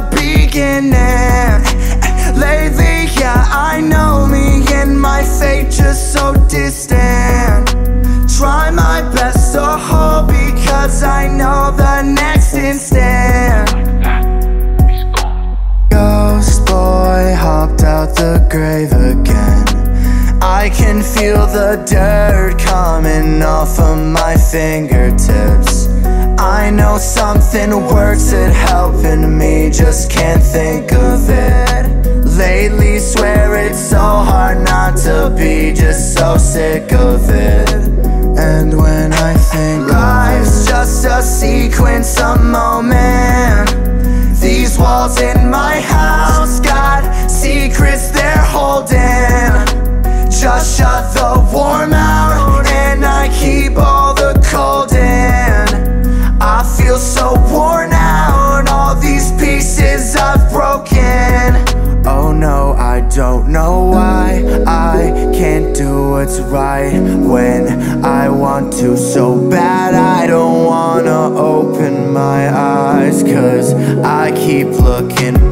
beginning. Lately, yeah, I know me and my fate just so distant. Try my best to hold because I know the next instant. Ghost boy hopped out the grave again. I can feel the dirt coming off of my fingertips know something works at helping me, just can't think of it. Lately swear it's so hard not to be just so sick of it. And when I think life's just a sequence of moments why I can't do what's right When I want to so bad. I don't wanna open my eyes Cause I keep looking